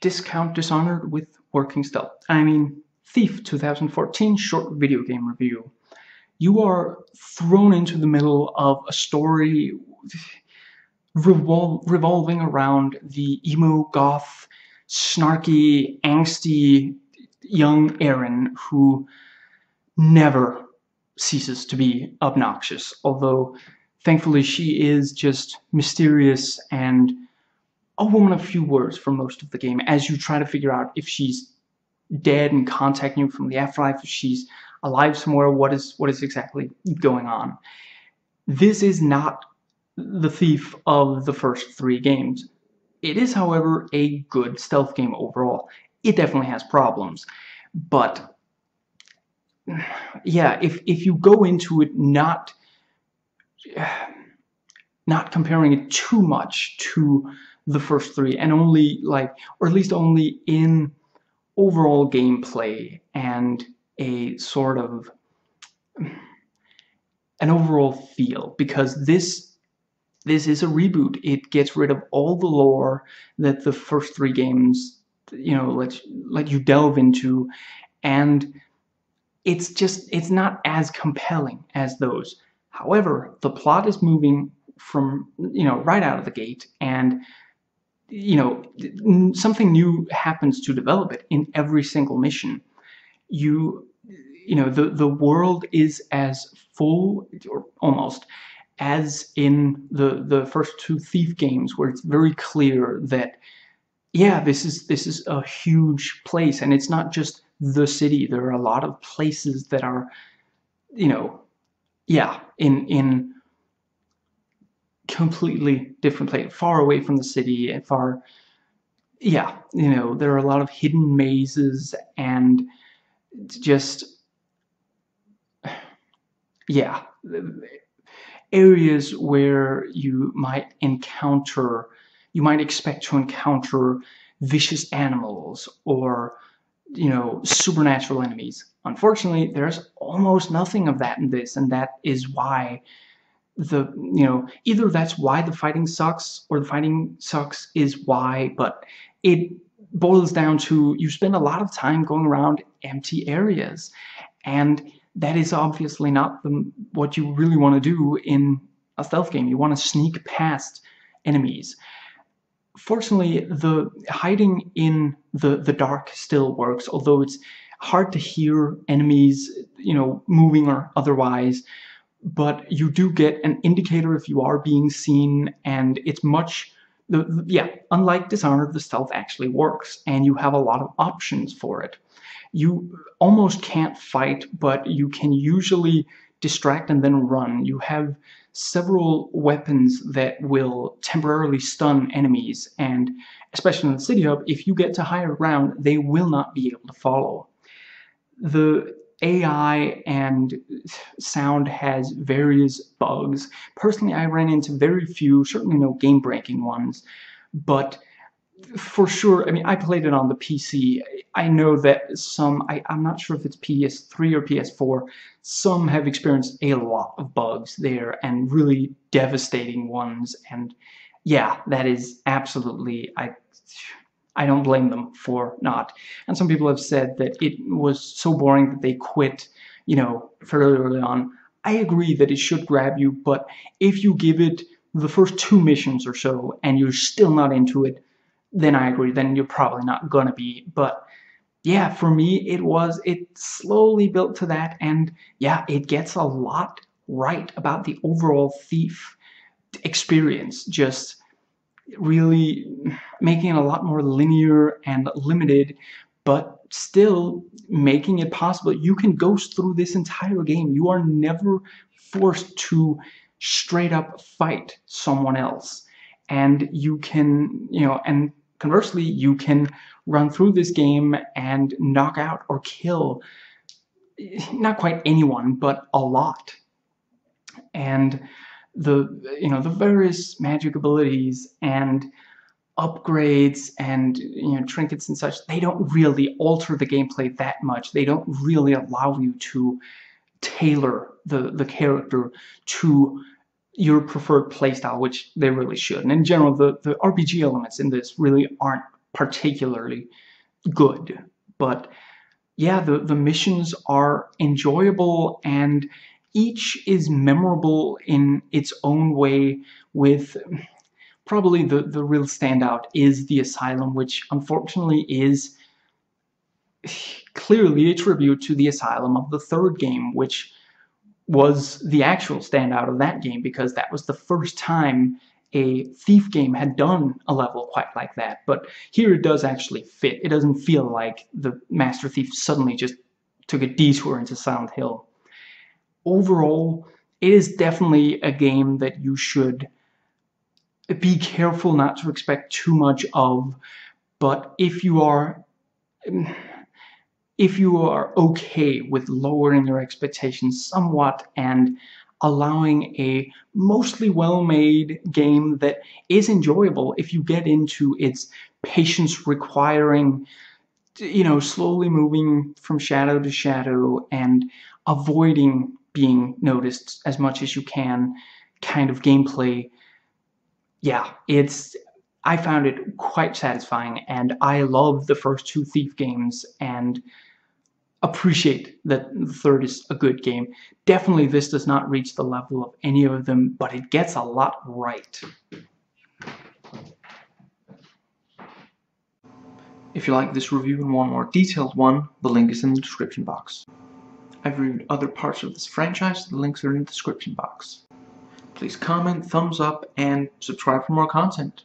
discount Dishonored with working stealth. I mean, Thief 2014 short video game review. You are thrown into the middle of a story revol revolving around the emo, goth, snarky, angsty young Erin who never ceases to be obnoxious, although thankfully she is just mysterious and a woman of few words for most of the game as you try to figure out if she's dead and contacting you from the afterlife, if she's alive somewhere, what is what is exactly going on. This is not the thief of the first three games. It is, however, a good stealth game overall. It definitely has problems, but yeah, if if you go into it not not comparing it too much to the first three and only like or at least only in overall gameplay and a sort of an overall feel because this this is a reboot. It gets rid of all the lore that the first three games you know let let you delve into and it's just it's not as compelling as those. However the plot is moving from you know right out of the gate and you know something new happens to develop it in every single mission. You you know the the world is as full or almost as in the the first two thief games where it's very clear that yeah this is this is a huge place. And it's not just the city. There are a lot of places that are you know yeah in in completely different place far away from the city and far yeah you know there are a lot of hidden mazes and just yeah areas where you might encounter you might expect to encounter vicious animals or you know supernatural enemies. Unfortunately there's almost nothing of that in this and that is why the you know either that's why the fighting sucks or the fighting sucks is why but it boils down to you spend a lot of time going around empty areas and that is obviously not the, what you really want to do in a stealth game. You want to sneak past enemies. Fortunately, the hiding in the, the dark still works, although it's hard to hear enemies, you know, moving or otherwise. But you do get an indicator if you are being seen, and it's much the, the, yeah, unlike Dishonored, the stealth actually works, and you have a lot of options for it you almost can't fight, but you can usually distract and then run. You have several weapons that will temporarily stun enemies, and especially in the City Hub, if you get to higher ground, they will not be able to follow. The AI and sound has various bugs. Personally, I ran into very few, certainly no game-breaking ones, but for sure, I mean, I played it on the PC. I know that some, I, I'm not sure if it's PS3 or PS4, some have experienced a lot of bugs there and really devastating ones. And yeah, that is absolutely, I, I don't blame them for not. And some people have said that it was so boring that they quit, you know, fairly early on. I agree that it should grab you, but if you give it the first two missions or so and you're still not into it, then I agree, then you're probably not gonna be. But yeah, for me, it was, it slowly built to that, and yeah, it gets a lot right about the overall Thief experience, just really making it a lot more linear and limited, but still making it possible. You can go through this entire game. You are never forced to straight up fight someone else and you can, you know, and conversely, you can run through this game and knock out or kill not quite anyone, but a lot. And the, you know, the various magic abilities and upgrades and you know trinkets and such they don't really alter the gameplay that much they don't really allow you to tailor the the character to your preferred playstyle, which they really should. And in general, the, the RPG elements in this really aren't particularly good. But yeah, the, the missions are enjoyable and each is memorable in its own way with probably the, the real standout is the Asylum, which unfortunately is clearly a tribute to the Asylum of the third game, which was the actual standout of that game because that was the first time a Thief game had done a level quite like that. But here it does actually fit. It doesn't feel like the Master Thief suddenly just took a detour into Silent Hill. Overall, it is definitely a game that you should be careful not to expect too much of, but if you are if you are okay with lowering your expectations somewhat and allowing a mostly well-made game that is enjoyable if you get into its patience requiring you know slowly moving from shadow to shadow and avoiding being noticed as much as you can kind of gameplay yeah it's I found it quite satisfying and I love the first two Thief games and appreciate that the third is a good game. Definitely this does not reach the level of any of them, but it gets a lot right. If you like this review and want a more detailed one, the link is in the description box. I've reviewed other parts of this franchise, the links are in the description box. Please comment, thumbs up, and subscribe for more content.